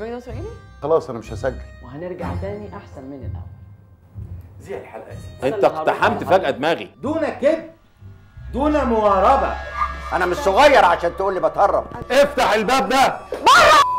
باين اسرائيلي خلاص أنا مش هسجل. وهنرجع تاني أحسن من الأول. زي الحلقة يا أنت اقتحمت فجأة دماغي. دون كذب دون مواربه أنا مش صغير عشان تقول لي بتهرب. افتح الباب ده. بره!